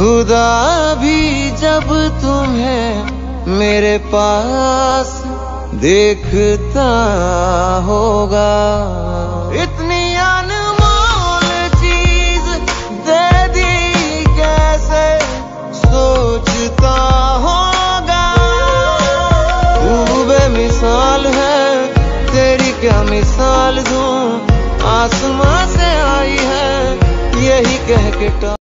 खुदा भी जब तुम्हें मेरे पास देखता होगा। इतनी अनमोल चीज़ दे दी कैसे सोचता होगा। तू बेमिसाल है, तेरी क्या मिसाल दूँ? आसमां से आई है, यही कह के